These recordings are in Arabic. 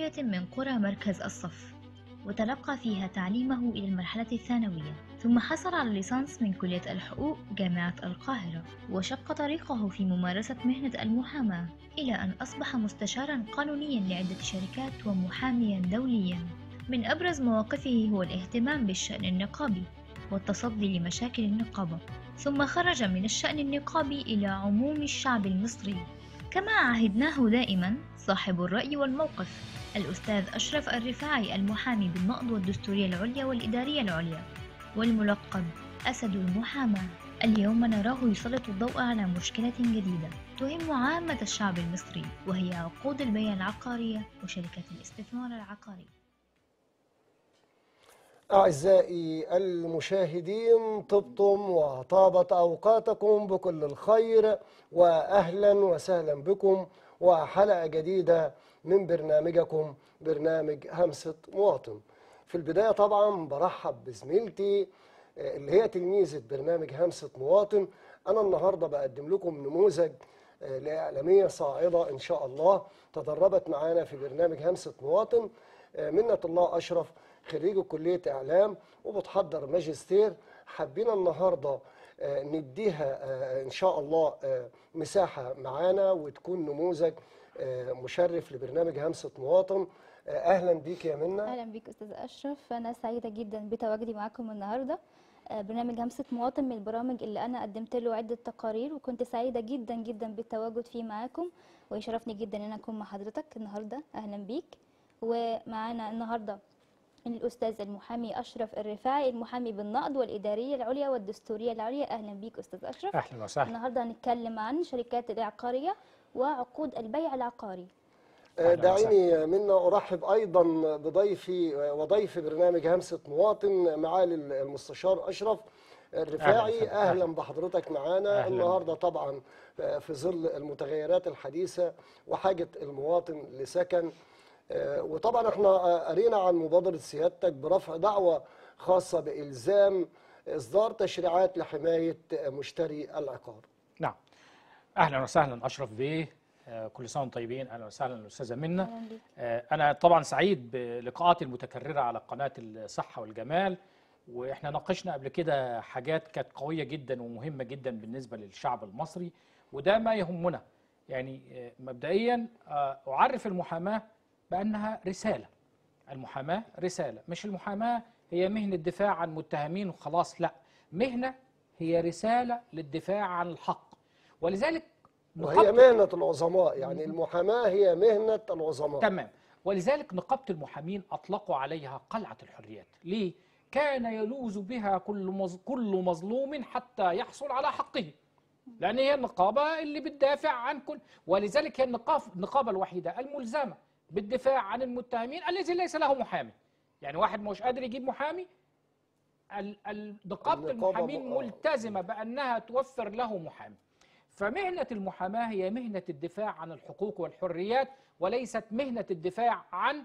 قرية من قرى مركز الصف وتلقى فيها تعليمه إلى المرحلة الثانوية. ثم حصل على الليسانس من كلية الحقوق جامعة القاهرة وشق طريقه في ممارسة مهنة المحاماة إلى أن أصبح مستشارا قانونيا لعدة شركات ومحاميا دوليا. من أبرز مواقفه هو الاهتمام بالشأن النقابي والتصدي لمشاكل النقابة. ثم خرج من الشأن النقابي إلى عموم الشعب المصري. كما عهدناه دائما صاحب الرأي والموقف الأستاذ أشرف الرفاعي المحامي بالنقض والدستورية العليا والإدارية العليا والملقب أسد المحاماة. اليوم نراه يسلط الضوء على مشكلة جديدة تهم عامة الشعب المصري وهي عقود البيع العقارية وشركة الاستثمار العقاري. أعزائي المشاهدين طبتم وطابت أوقاتكم بكل الخير وأهلا وسهلا بكم وحلقة جديدة من برنامجكم برنامج همسة مواطن. في البداية طبعا برحب بزميلتي اللي هي تلميذة برنامج همسة مواطن. أنا النهاردة بقدم لكم نموذج لإعلامية صاعدة إن شاء الله تدربت معانا في برنامج همسة مواطن منة الله أشرف خريجة كلية إعلام وبتحضر ماجستير. حبينا النهاردة نديها إن شاء الله مساحة معانا وتكون نموذج مشرف لبرنامج همسة مواطن. أهلا بيك يا منى أهلا بيك أستاذ أشرف. أنا سعيدة جدا بتواجدي معاكم النهارده. برنامج همسة مواطن من البرامج اللي أنا قدمت له عدة تقارير وكنت سعيدة جدا جدا بالتواجد فيه معاكم. ويشرفني جدا إن أنا أكون مع حضرتك النهارده. أهلا بيك. ومعانا النهارده الأستاذ المحامي أشرف الرفاعي المحامي بالنقد والإدارية العليا والدستورية العليا. أهلا بيك أستاذ أشرف. أهلا وسهلا. النهارده هنتكلم عن شركات العقارية وعقود البيع العقاري. دعيني منا أرحب أيضا بضيفي وضيف برنامج همسة مواطن معالي المستشار أشرف الرفاعي. أهلا, أهلا بحضرتك معانا. أهلاً. النهارده طبعا في ظل المتغيرات الحديثة وحاجة المواطن لسكن وطبعا إحنا قرينا عن مبادرة سيادتك برفع دعوة خاصة بإلزام إصدار تشريعات لحماية مشتري العقار. نعم. أهلا وسهلا أشرف بيه. آه، كل سنة وأنتم طيبين. أهلا وسهلا الاستاذه منى آه، أنا طبعا سعيد بلقاءاتي المتكررة على قناة الصحة والجمال. وإحنا ناقشنا قبل كده حاجات كانت قوية جدا ومهمة جدا بالنسبة للشعب المصري. وده ما يهمنا. يعني آه، مبدئيا آه، أعرف المحاماة بأنها رسالة. المحاماة رسالة. مش المحاماة هي مهنة دفاع عن متهمين وخلاص لا. مهنة هي رسالة للدفاع عن الحق. ولذلك وهي مهنة العظماء يعني المحاماة هي مهنة العظماء. تمام. ولذلك نقابة المحامين أطلقوا عليها قلعة الحريات. ليه؟ كان يلوذ بها كل. كل مظلوم حتى يحصل على حقه. لأن هي النقابة اللي بتدافع عن كل ولذلك هي النقاب... النقابة الوحيدة الملزمة. بالدفاع عن المتهمين الذي ليس له محامي. يعني واحد مش قادر يجيب محامي ال... ال... نقابة النقابة المحامين آه. ملتزمة بأنها توفر له محامي. فمهنة المحاماة هي مهنة الدفاع عن الحقوق والحريات وليست مهنة الدفاع عن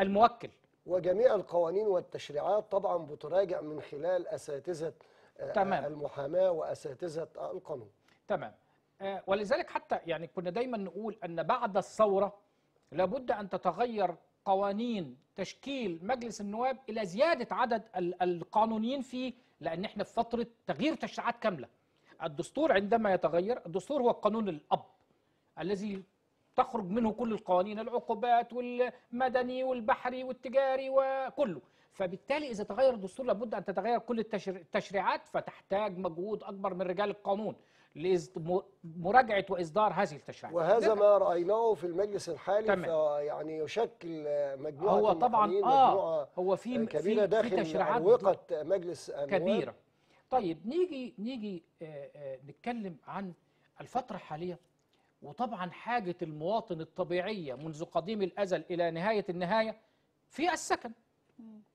الموكل. وجميع القوانين والتشريعات طبعا بتراجع من خلال أساتذة آه، تمام. المحاماة وأساتذة القانون. تمام. آه، ولذلك حتى يعني كنا دايما نقول أن بعد الثورة لابد أن تتغير قوانين تشكيل مجلس النواب إلى زيادة عدد ال- القانونيين فيه لأن إحنا في فترة تغيير تشريعات كاملة. الدستور عندما يتغير الدستور هو القانون الأب الذي تخرج منه كل القوانين العقوبات والمدني والبحري والتجاري وكله. فبالتالي إذا تغير الدستور لابد أن تتغير كل التشر- التشريعات فتحتاج مجهود أكبر من رجال القانون. لمراجعة وإصدار هذه التشريعات وهذا ما رأيناه في المجلس الحالي تمام. فيعني يشكل مجموعة هو طبعا آه هو في في كبيرة في داخل تشريعات أروقة مجلس النواب كبيرة. طيب نيجي نيجي آه، آه، نتكلم عن الفترة الحالية. وطبعا حاجة المواطن الطبيعية منذ قديم الأزل إلى نهاية النهاية في السكن.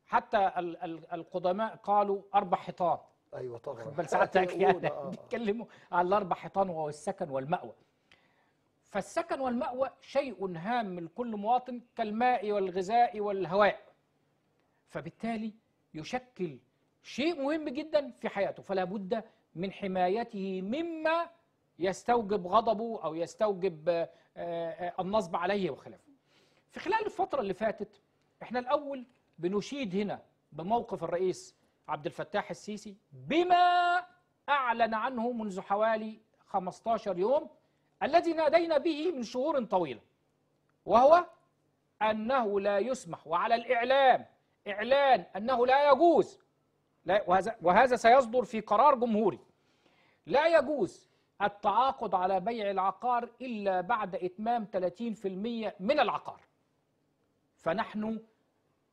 حتى ال- ال- القدماء قالوا أربع حيطان. أيوه طبعا. بال سعادتك يعني آه. بيتكلموا على الأربع حيطان وهو السكن والمأوى. فالسكن والمأوى شيء هام لكل مواطن كالماء والغذاء والهواء. فبالتالي يشكل شيء مهم جدا في حياته. فلا بد من حمايته مما يستوجب غضبه أو يستوجب آه، آه، النصب عليه وخلافه. في خلال الفترة اللي فاتت إحنا الأول بنشيد هنا بموقف الرئيس عبد الفتاح السيسي بما أعلن عنه منذ حوالي 15 يوم الذي نادينا به من شهور طويلة وهو أنه لا يسمح وعلى الإعلام إعلان أنه لا يجوز لا وهذا, وهذا سيصدر في قرار جمهوري. لا يجوز التعاقد على بيع العقار إلا بعد إتمام 30% من العقار. فنحن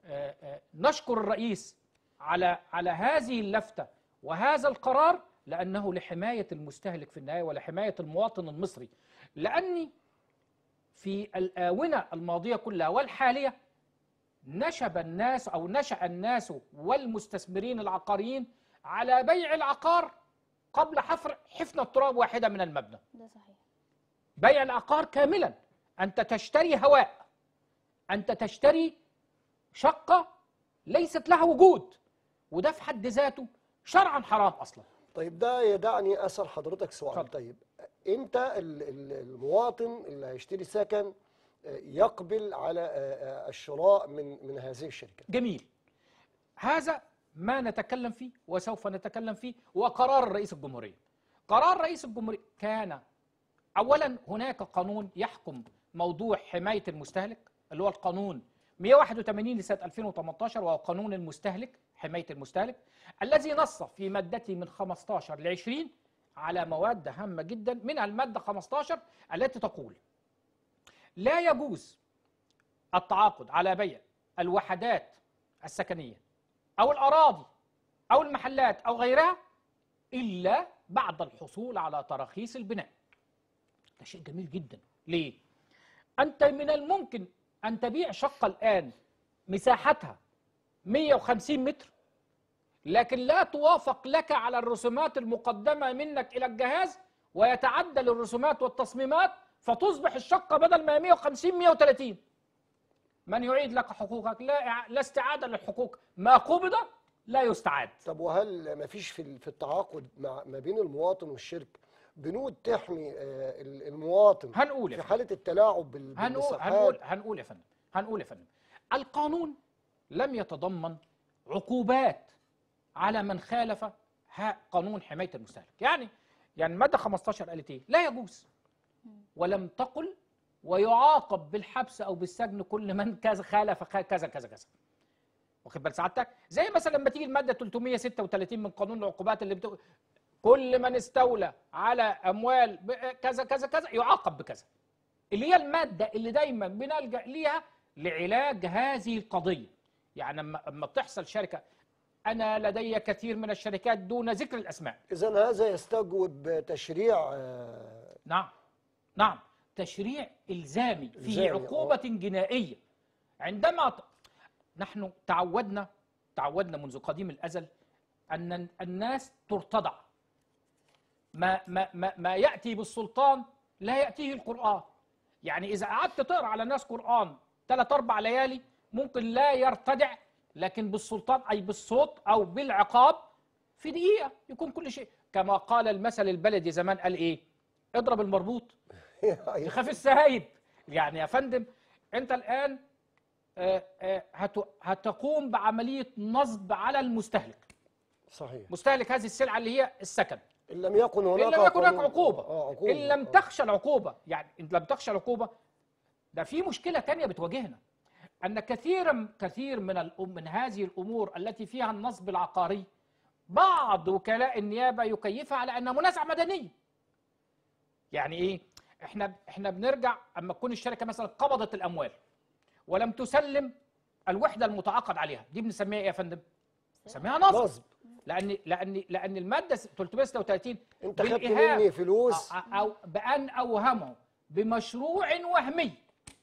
آه، آه، نشكر الرئيس على على هذه اللفتة وهذا القرار لأنه لحماية المستهلك في النهاية ولحماية المواطن المصري. لأني في الآونة الماضية كلها والحالية نشب الناس أو نشأ الناس والمستثمرين العقاريين على بيع العقار قبل حفر حفنة تراب واحدة من المبنى. ده صحيح. بيع العقار كاملا. أنت تشتري هواء. أنت تشتري شقة ليست لها وجود. وده في حد ذاته شرعا حرام أصلا. طيب ده يدعني أسأل حضرتك سؤال. طيب ال- المواطن اللي هيشتري سكن يقبل على آه، آه، الشراء من من هذه الشركة؟ جميل. هذا ما نتكلم فيه وسوف نتكلم فيه وقرار رئيس الجمهورية. قرار رئيس الجمهورية كان أولا هناك قانون يحكم موضوع حماية المستهلك اللي هو القانون 181 لسنة 2018 وهو قانون المستهلك حماية المستهلك الذي نص في مادته من 15 ل 20 على مواد هامة جدا منها المادة 15 التي تقول لا يجوز التعاقد على بيع الوحدات السكنية أو الأراضي أو المحلات أو غيرها إلا بعد الحصول على تراخيص البناء ده شيء جميل جدا ليه؟ أنت من الممكن أن تبيع شقة الآن مساحتها 150 متر لكن لا توافق لك على الرسومات المقدمة منك إلى الجهاز ويتعدل الرسومات والتصميمات فتصبح الشقة بدل ما هي 150 130 من يعيد لك حقوقك؟ لا لا استعادة للحقوق. ما قبض لا يستعاد. طب وهل ما فيش في ال- في التعاقد ما بين المواطن والشركة بنود تحمي آه، ال- المواطن هنقول في. حالة التلاعب بال- هنقول هنقول هنقول يا فندم هنقول يا فندم. القانون لم يتضمن عقوبات على من خالف قانون حماية المستهلك. يعني يعني الماده 15 قالت إيه؟ لا يجوز. ولم تقل ويعاقب بالحبس أو بالسجن كل من كذا خالف كذا كذا كذا. واخد بال سعادتك؟ زي مثلا لما تيجي المادة 336 من قانون العقوبات اللي بتقول كل من استولى على أموال كذا كذا كذا يعاقب بكذا. اللي هي المادة اللي دايما بنلجأ ليها لعلاج هذه القضية. يعني لما لما بتحصل شركة أنا لدي كثير من الشركات دون ذكر الأسماء. اذا هذا يستوجب تشريع آه، نعم. نعم. تشريع إلزامي في إلزامي، عقوبة جنائية. عندما ت- نحن تعودنا تعودنا منذ قديم الأزل أن الناس ترتضع. ما, ما, ما, ما يأتي بالسلطان لا يأتيه القرآن. يعني إذا قعدت تقرأ على الناس قرآن ثلاث أربع ليالي ممكن لا يرتدع لكن بالسلطان أي بالصوت أو بالعقاب في دقيقة يكون كل شيء. كما قال المثل البلدي زمان قال إيه؟ اضرب المربوط. يخاف السهايب يعني يا فندم أنت الآن آه، آه، هت- هتقوم بعملية نصب على المستهلك. صحيح. مستهلك هذه السلعة اللي هي السكن. إن لم يكن هناك إن لم يكن هناك قانون- عقوبة. آه عقوبة. إن لم آه. تخشى العقوبة. يعني إن لم تخشى العقوبة ده في مشكلة تانية بتواجهنا. أن كثيرا كثير من الأم من هذه الأمور التي فيها النصب العقاري بعض وكلاء النيابة يكيفها على أنها منازعة مدنية. يعني إيه؟ إحنا إحنا بنرجع أما تكون الشركة مثلا قبضت الأموال ولم تسلم الوحدة المتعاقد عليها. دي بنسميها إيه يا فندم؟ بنسميها نصب. نصب لأن لأن لأن المادة 336 انت خدت مني فلوس. أو بأن أوهمه بمشروع وهمي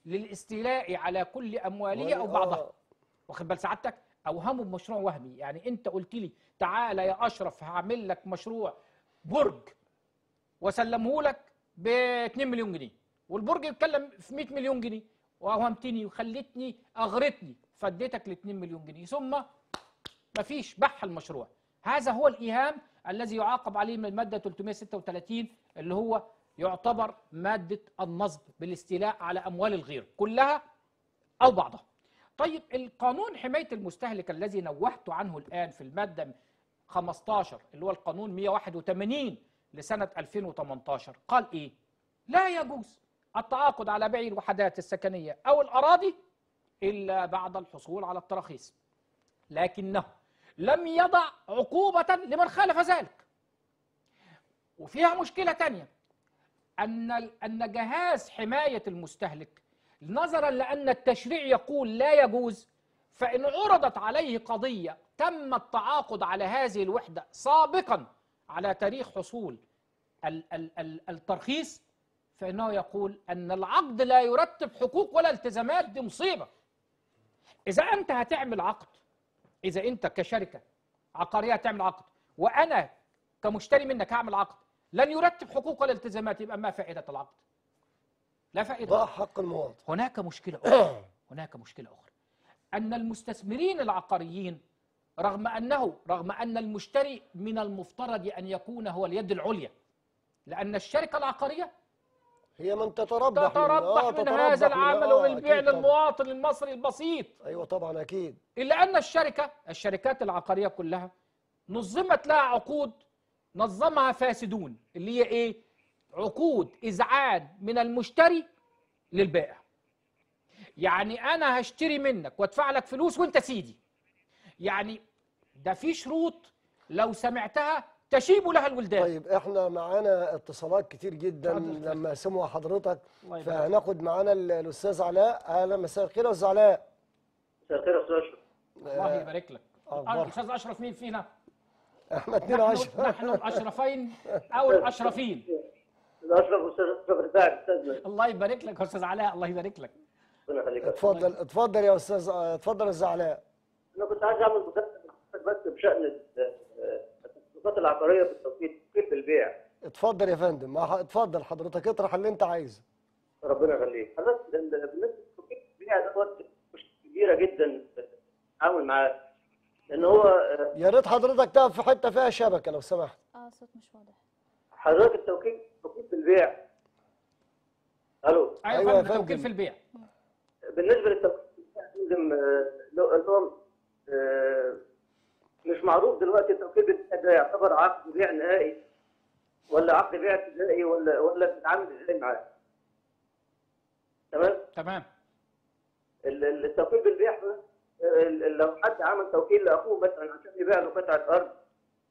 للاستيلاء على كل أمواله أو آه. بعضها واخد بال سعادتك؟ أوهمه بمشروع وهمي. يعني أنت قلت لي تعالى يا أشرف هعمل لك مشروع برج وسلمه لك ب 2 مليون جنيه. والبرج يتكلم في 100 مليون جنيه. وأوهمتني وخلتني أغرتني. فاديتك ال 2 مليون جنيه. ثم مفيش بح المشروع. هذا هو الإيهام الذي يعاقب عليه من المادة 336 اللي هو يعتبر مادة النصب بالاستيلاء على أموال الغير كلها أو بعضها. طيب القانون حماية المستهلك الذي نوهت عنه الآن في المادة 15 اللي هو القانون 181 لسنة 2018 قال إيه؟ لا يجوز التعاقد على بيع الوحدات السكنية أو الأراضي إلا بعد الحصول على التراخيص. لكنه لم يضع عقوبة لمن خالف ذلك. وفيها مشكلة تانية. أن أن جهاز حماية المستهلك نظرا لأن التشريع يقول لا يجوز فإن عرضت عليه قضية تم التعاقد على هذه الوحدة سابقا على تاريخ حصول ال- ال- ال- الترخيص فإنه يقول أن العقد لا يرتب حقوق ولا التزامات دي مصيبة. إذا أنت هتعمل عقد إذا أنت كشركة عقارية هتعمل عقد وأنا كمشتري منك هعمل عقد لن يرتب حقوق ولا التزامات يبقى ما فائدة العقد؟ لا فائدة ضاع حق المواطن. هناك مشكلة أخرى. هناك مشكلة أخرى. أن المستثمرين العقاريين رغم أنه رغم أن المشتري من المفترض أن يكون هو اليد العليا لأن الشركة العقارية هي من تتربح من- تتربح آه، من تتربح هذا من- العمل آه، طبعاً. للمواطن المصري البسيط أيوه طبعا أكيد إلا أن الشركة الشركات العقارية كلها نظمت لها عقود نظمها فاسدون اللي هي إيه؟ عقود إذعان من المشتري للبائع يعني أنا هشتري منك وأدفع لك فلوس وأنت سيدي يعني ده في شروط لو سمعتها تشيب لها الولدان. طيب إحنا معانا اتصالات كتير جدا. لما سمعوا حضرتك. فهناخد معانا ال- الأستاذ علاء. أهلا مساء الخير يا أستاذ علاء. مساء الخير يا أستاذ أشرف. الله يبارك لك. أخبار. أستاذ أشرف مين فينا؟ إحنا اتنين نحن, عشر نحن الأشرفين أو الأشرفين. أستاذ اشرف واستاذ اشرف رفاعي استاذنا الله يبارك لك يا أستاذ علاء الله يبارك لك. اتفضل اتفضل يا أستاذ اتفضل يا أستاذ علاء. أنا كنت عايز أعمل بس بشأن التصرفات العقارية في التوقيت كيف البيع اتفضل يا فندم. اتفضل حضرتك اطرح اللي انت عايزه. ربنا يخليك. حضرتك ال- بالنسبة للتوقيت البيع دوت مش كبيرة جدا. في التعامل معاه. لأن هو يا ريت حضرتك تقف في حتة فيها شبكة لو سمحت. آه الصوت مش واضح. حضرتك التوقيت توقيت البيع ألو. أيوة, أيوة فندم. في البيع. بالنسبة للتوقيت لازم لو اللي هو آه، مش معروف دلوقتي التوكيل ده يعتبر عقد بيع نهائي ولا عقد بيع ابتدائي ولا ولا بتتعامل إزاي معاه؟ تمام؟ تمام. ال- ال- التوكيل بالبيع لو حد عمل توكيل لأخوه مثلا عشان يبيع له قطعة أرض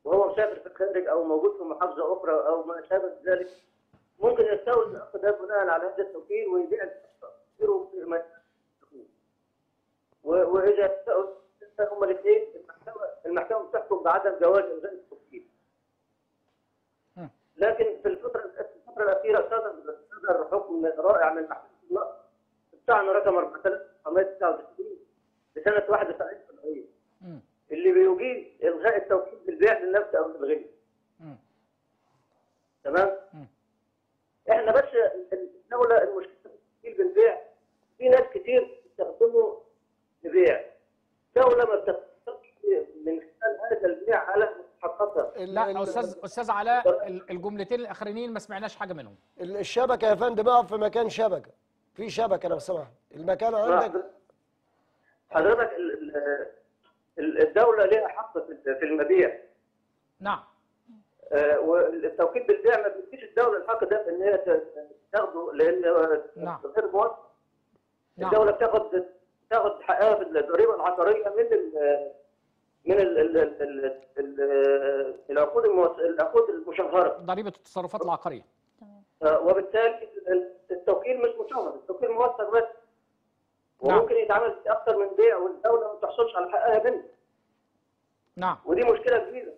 وهو مسافر في الخارج أو موجود في محافظة أخرى أو ما شابه ذلك ممكن يستولي الاخ ده بناء على هذا التوكيل ويبيع تأثيره في وإذا هما الاثنين المحكمه بتحكم بعدم جواز الغاء التوكيل. لكن في الفترة الفترة الأخيرة صدر صدر حكم رائع من محكمه بتاعنا رقم 4999 لسنة 91 70 مم. اللي بيجيز إلغاء التوكيل بالبيع للنفس أو للغير مم. تمام؟ إحنا بس الدولة المشكلة في التوكيل بالبيع في ناس كتير بتستخدمه لبيع دولة ما بتستخدمش من خلال هذا البيع على مستحقاتها. لا أستاذ أستاذ علاء ال- الجملتين الأخرانيين ما سمعناش حاجة منهم. ال- الشبكة يا فندم اقف في مكان شبكة. في شبكة لو سمحت. المكان عندك؟ حضرتك ال- ال- ال- الدولة لها حق في في المبيع. نعم. آه، والتوكيل بالبيع ما بيديش الدولة الحق ده في إن هي ت- تاخده لأن نعم. غير موثق نعم. الدولة بتاخد بتاخد حقها في الضريبه العقاريه من من ال ال ال ال ال العقود العقود المشهرة. ضريبة التصرفات العقارية. آه، وبالتالي ال- التوكيل مش مشهر. التوكيل موثق بس. نعم. وممكن يتعمل في أكثر من بيع والدولة ما تحصلش على حقها منه نعم. ودي مشكلة كبيرة.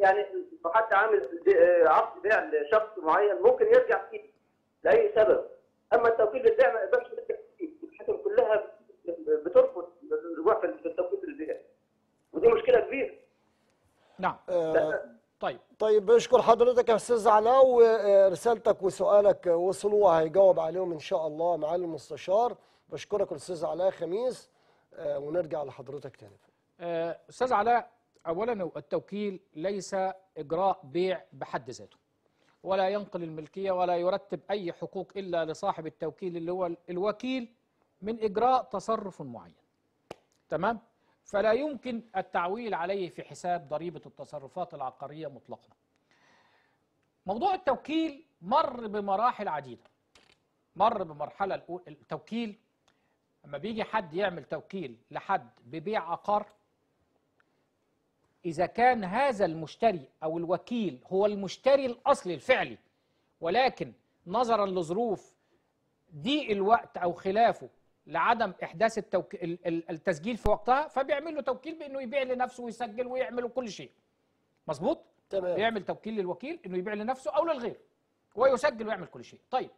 يعني لو حد عامل آه، عقد بيع لشخص معين ممكن يرجع فيه لأي سبب. أما التوكيل بالبيع ما يقدرش يرجع فيه. الحكم كلها بترفض. الرجوع في التوكيل بالبيع ودي مشكلة كبيرة. نعم. آه، طيب. طيب بشكر حضرتك يا أستاذ علاء ورسالتك وسؤالك وصلوا وهيجاوب عليهم إن شاء الله معالي المستشار. بشكرك يا أستاذ علاء خميس. آه، ونرجع لحضرتك تاني. آه، أستاذ علاء اولا التوكيل ليس إجراء بيع بحد ذاته ولا ينقل الملكية ولا يرتب أي حقوق إلا لصاحب التوكيل اللي هو الوكيل من إجراء تصرف معين. تمام؟ فلا يمكن التعويل عليه في حساب ضريبة التصرفات العقارية مطلقا. موضوع التوكيل مر بمراحل عديدة. مر بمرحلة التوكيل لما بيجي حد يعمل توكيل لحد ببيع عقار إذا كان هذا المشتري أو الوكيل هو المشتري الأصلي الفعلي ولكن نظرا لظروف ضيق الوقت أو خلافه لعدم إحداث التوك... ال- ال- التسجيل في وقتها فبيعمل له توكيل بأنه يبيع لنفسه ويسجل ويعمل كل شيء. مظبوط؟ تمام. يعمل توكيل للوكيل إنه يبيع لنفسه أو للغير ويسجل ويعمل كل شيء. طيب.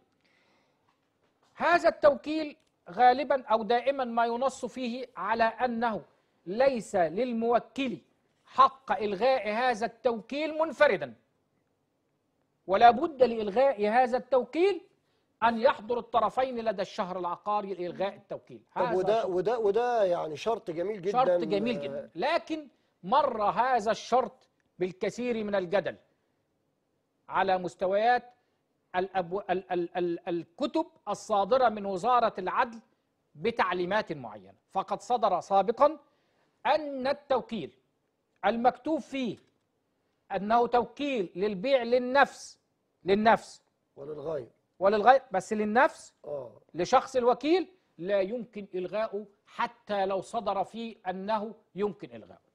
هذا التوكيل غالبا أو دائما ما ينص فيه على أنه ليس للموكل حق إلغاء هذا التوكيل منفردا. ولا بد لإلغاء هذا التوكيل أن يحضر الطرفين لدى الشهر العقاري لإلغاء التوكيل. طب هذا وده وده وده يعني شرط جميل جدا شرط جميل جدا. لكن مر هذا الشرط بالكثير من الجدل على مستويات الأبو ال ال ال الكتب الصادرة من وزارة العدل بتعليمات معينة. فقد صدر سابقا أن التوكيل المكتوب فيه أنه توكيل للبيع للنفس للنفس وللغاية. وللغير بس للنفس آه. لشخص الوكيل لا يمكن إلغاؤه حتى لو صدر فيه أنه يمكن إلغاؤه.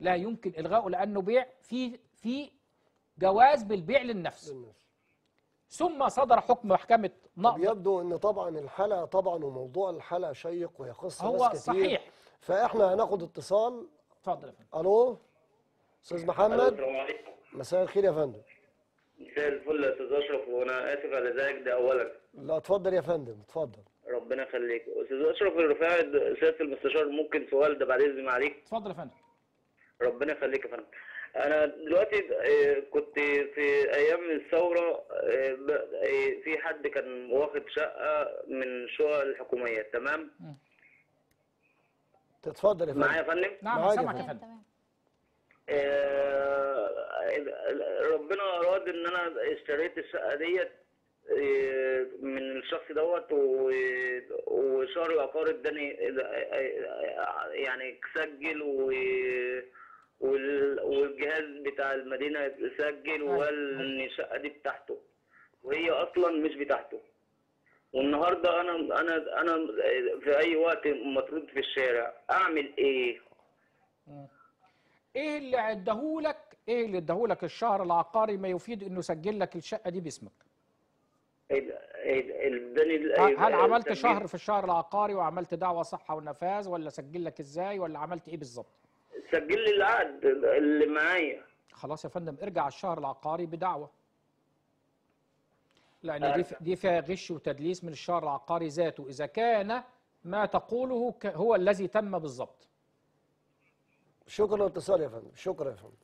لا يمكن إلغاؤه لأنه بيع في في جواز بالبيع للنفس. للنفس. ثم صدر حكم محكمة نقض يبدو إن طبعا الحلقة طبعا وموضوع الحلقة شيق ويخص هو ناس كتير. صحيح. فإحنا هناخد اتصال. اتفضل يا فندم. ألو أستاذ محمد؟ مساء الخير يا فندم. مساء الفل يا أستاذ أشرف وأنا آسف على ذلك ده اولا. لا اتفضل يا فندم اتفضل. ربنا يخليك. أستاذ أشرف الرفاعي سيادة المستشار ممكن سؤال ده بعد إذن عليك؟ اتفضل يا فندم. ربنا يخليك يا فندم. أنا دلوقتي آه، كنت في أيام الثورة آه، ب- آه، في حد كان واخد شقة من الشقق الحكومية تمام؟ تتفضل يا معايا فندم يا فندم؟ نعم سامعك يا فندم. ربنا أراد إن أنا اشتريت الشقه ديت آه، من الشخص دوت وشهر العقار اداني آه، يعني سجل و وال- والجهاز بتاع المدينة سجل وقال إن الشقه دي بتاعته. وهي أصلا مش بتاعته. والنهاردة أنا أنا أنا في أي وقت مطرود في الشارع أعمل إيه؟ إيه اللي عدهولك؟ إيه اللي اداهولك الشهر العقاري ما يفيد إنه سجل لك الشقة دي باسمك. هل عملت شهر في الشهر العقاري وعملت دعوة صحة ونفاذ ولا سجل لك إزاي ولا عملت إيه بالظبط؟ سجل لي العقد اللي معايا. خلاص يا فندم ارجع الشهر العقاري بدعوة. لأن دي دي فيها غش وتدليس من الشهر العقاري ذاته. إذا كان ما تقوله هو الذي تم بالظبط. شكرا للاتصال يا فندم. شكرا يا فندم.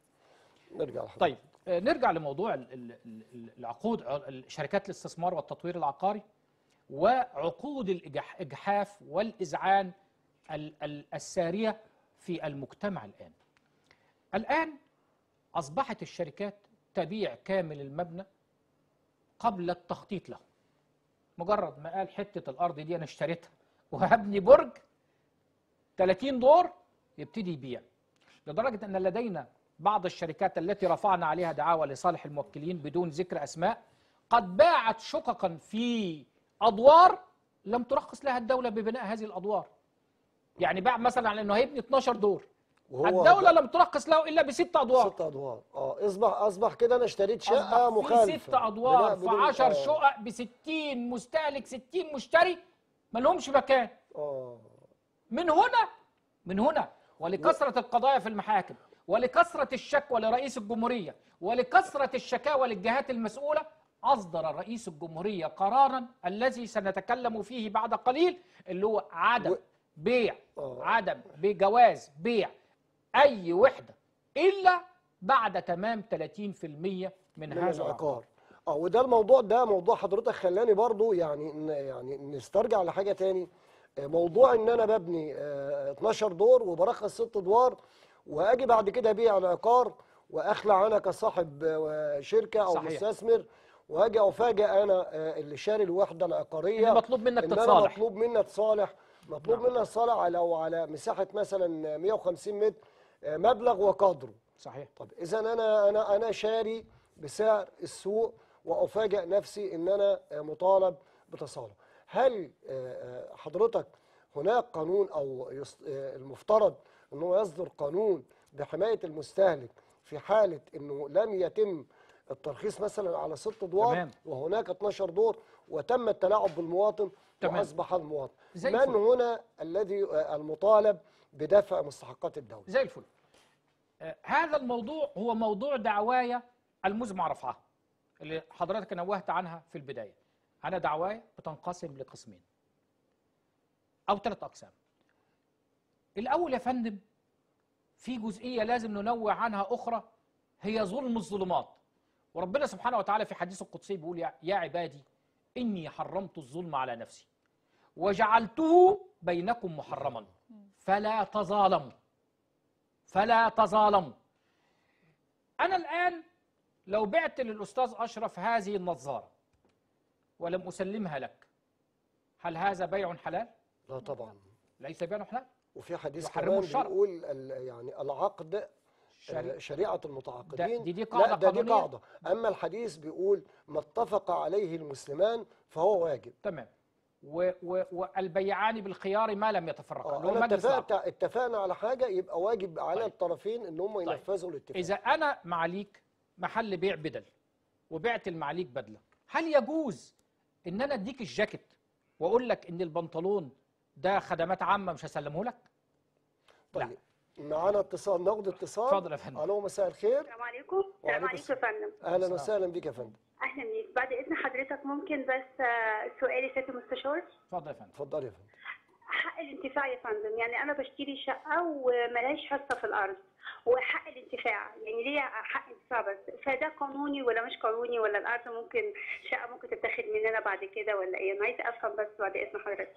نرجع لحضرتك. طيب آه، نرجع لموضوع ال- ال- ال- العقود شركات الاستثمار والتطوير العقاري وعقود الإجح- الإجحاف والإذعان ال- ال- السارية في المجتمع الآن. الآن أصبحت الشركات تبيع كامل المبنى قبل التخطيط له. مجرد ما قال حتة الأرض دي أنا اشتريتها. وهبني برج 30 دور يبتدي يبيع. لدرجة أن لدينا بعض الشركات التي رفعنا عليها دعاوى لصالح الموكلين بدون ذكر أسماء قد باعت شققا في أدوار لم ترخص لها الدولة ببناء هذه الأدوار. يعني باع مثلا على أنه هيبني 12 دور. وهو الدولة لم ترخص له إلا بست أدوار. ست أدوار. آه اصبح أصبح كده أنا اشتريت أصبح في مخالفة. ست أدوار في بدون- 10 آه، شقق ب 60 مستهلك 60 مشتري ما لهمش مكان. آه. من هنا من هنا ولكثرة القضايا في المحاكم ولكثرة الشكوى لرئيس الجمهورية ولكثرة الشكاوى للجهات المسؤولة أصدر رئيس الجمهورية قرارا الذي سنتكلم فيه بعد قليل اللي هو عدم بيع آه. عدم بجواز بيع أي وحدة إلا بعد تمام 30% من, من هذا العقار. آه وده الموضوع ده موضوع حضرتك خلاني برضو يعني يعني نسترجع لحاجة تاني. موضوع إن أنا ببني آه، 12 دور وبرخص ست أدوار واجي بعد كده أبيع العقار وأخلع أنا كصاحب آه، شركة أو صحيح. مستثمر وهاجي أفاجئ أنا آه، اللي شاري الوحدة العقارية إن مطلوب منك إن أنا تتصالح. مطلوب مني اتصالح مطلوب نعم. مني اتصالح على لو على مساحة مثلا 150 متر آه، مبلغ وقدره صحيح طب إذا أنا أنا أنا شاري بسعر السوق وأفاجئ نفسي إن أنا آه، مطالب بتصالح هل آه، آه، حضرتك هناك قانون أو آه، المفترض انه يصدر قانون بحماية المستهلك في حالة إنه لم يتم الترخيص مثلا على ست أدوار تمام. وهناك 12 دور وتم التلاعب بالمواطن تمام. وأصبح المواطن زي من الفل. هنا الذي المطالب بدفع مستحقات الدولة زي الفل آه، هذا الموضوع هو موضوع دعوايا المزمع رفعها اللي حضرتك نوهت عنها في البداية أنا دعوايا بتنقسم لقسمين أو ثلاث أقسام. الأول يا فندم في جزئية لازم ننوه عنها أخرى هي ظلم الظلمات. وربنا سبحانه وتعالى في حديث القدسي بيقول يا يا عبادي إني حرمت الظلم على نفسي وجعلته بينكم محرما. فلا تظالموا فلا تظالموا. أنا الآن لو بعت للأستاذ أشرف هذه النظارة ولم أسلمها لك هل هذا بيع حلال؟ لا طبعا ليس بيع حلال وفي حديث كمان. بيقول يعني العقد شريعة. آه، شريعة المتعاقدين دي- دي لا قاعدة ده دي. قاعدة أما الحديث بيقول ما اتفق عليه المسلمان فهو واجب تمام و و والبيعان بالخيار ما لم يتفرقا آه، أنا اتفقت. اتفقنا على حاجة يبقى واجب على طيب. الطرفين إن هم طيب. ينفذوا الاتفاق إذا أنا معليك محل بيع بدل وبعت المعليك بدلة هل يجوز إن أنا أديك الجاكيت وأقول لك إن البنطلون ده خدمات عامة مش هسلمه لك؟ لا. طيب معانا اتصال ناخد اتصال. اتفضل يا فندم. ألو مساء الخير. السلام عليكم. السلام عليكم يا فندم. أهلا السلام. وسهلا بك يا فندم. أهلا بيك. بعد إذن حضرتك ممكن بس آه، سؤالي سياده المستشار اتفضل يا فندم. اتفضل يا فندم. حق الانتفاع يا فندم. يعني أنا بشتري شقة وملهاش حصة في الأرض. وحق الانتفاع يعني ليا حق انتفاع بس فده قانوني ولا مش قانوني ولا الأرض ممكن شقة ممكن تتاخد مننا بعد كده ولا إيه؟ أنا عايزة أفهم بس بعد إذن حضرتك.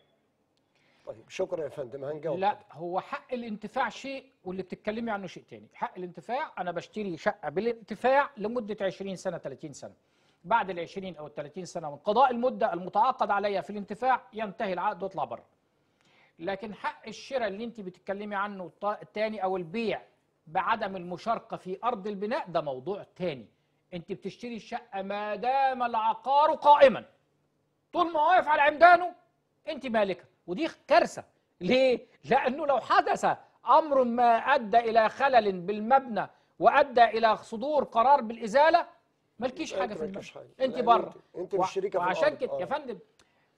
طيب شكرا يا فندم. هنجاوب. لا هو حق الانتفاع شيء واللي بتتكلمي عنه شيء تاني. حق الانتفاع أنا بشتري شقة بالانتفاع لمدة 20 سنة 30 سنة. بعد ال 20 أو ال 30 سنة من قضاء المدة المتعاقد عليها في الانتفاع ينتهي العقد واطلع بره. لكن حق الشراء اللي أنت بتتكلمي عنه الط- التاني أو البيع بعدم المشاركة في أرض البناء ده موضوع تاني. أنت بتشتري الشقة ما دام العقار قائما. طول ما واقف على عمدانه أنت مالكة. ودي كارثة. ليه؟ لأنه لو حدث أمر ما أدى إلى خلل بالمبنى وأدى إلى صدور قرار بالإزالة مالكيش أنت في المبنى. حاجة. أنت لأن بره. أنت- أنت مش شريكة في وعشان. كده يا آه. فندم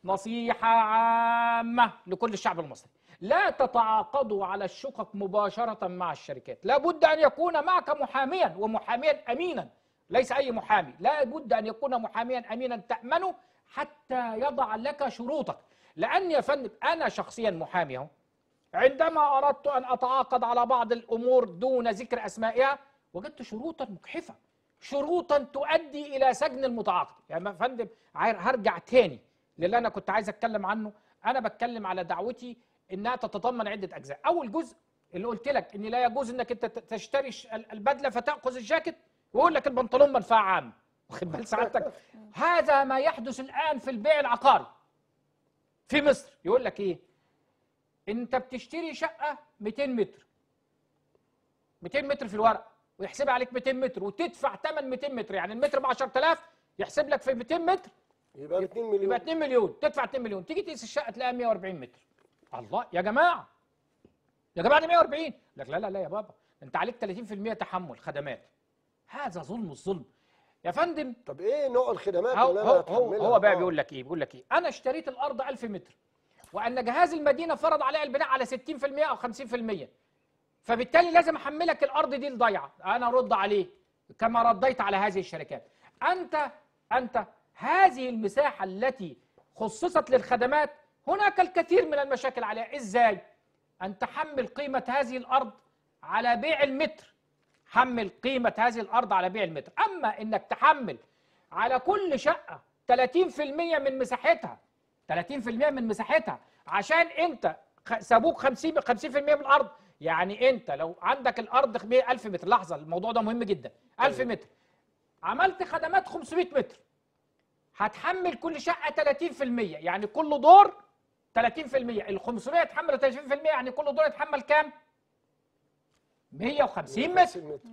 نصيحة عامة لكل الشعب المصري. لا تتعاقدوا على الشقق مباشرة مع الشركات. لا بد أن يكون معك محاميا ومحاميا امينا. ليس أي محامي. لا بد أن يكون محاميا امينا تامنه حتى يضع لك شروطك. لأن يا فندم أنا شخصيا محامي أهو. عندما أردت أن أتعاقد على بعض الأمور دون ذكر أسمائها وجدت شروطا مجحفه شروطا تؤدي إلى سجن المتعاقد. يعني يا فندم عاير- هرجع تاني للي أنا كنت عايز أتكلم عنه. أنا بتكلم على دعوتي إنها تتضمن عدة أجزاء. أول جزء اللي قلت لك إن لا يجوز إنك أنت تشتري البدلة فتأخذ الجاكيت ويقول لك البنطلون منفعة عامه واخد بال سعادتك؟ هذا ما يحدث الآن في البيع العقاري. في مصر. يقول لك إيه؟ أنت بتشتري شقة 200 متر. 200 متر في الورق ويحسبها عليك 200 متر وتدفع ثمن 200 متر. يعني المتر ب 10000 يحسب لك في 200 متر. يبقى ب 2 مليون. يبقى 2 مليون. تدفع 2 مليون. تيجي تقيس الشقة تلاقيها 140 متر. الله يا جماعة. يا جماعة دي 140 يقول لك لا لا لا يا بابا. انت عليك 30% تحمل خدمات. هذا ظلم الظلم. يا فندم. طب إيه نوع الخدمات هو اللي أنا هو هو بقى آه. بيقول لك إيه؟ بيقول لك إيه؟ أنا اشتريت الأرض 1000 متر وأن جهاز المدينة فرض عليها البناء على 60% أو 50% فبالتالي لازم أحملك الأرض دي الضيعه أنا أرد عليه كما رديت على هذه الشركات. أنت أنت هذه المساحة التي خصصت للخدمات هناك الكثير من المشاكل عليها إزاي أن تحمل قيمة هذه الأرض على بيع المتر. حمل قيمة هذه الأرض على بيع المتر. أما إنك تحمل على كل شقة 30% من مساحتها 30% من مساحتها عشان أنت سابوك 50 50% من الأرض يعني أنت لو عندك الأرض 1000 متر. لحظة الموضوع ده مهم جدا. 1000 طيب. متر. عملت خدمات 500 متر. هتحمل كل شقة 30% يعني كل دور 30% ال 500 يتحمل 30% يعني كل دور يتحمل كام؟ 150 متر. 150 متر.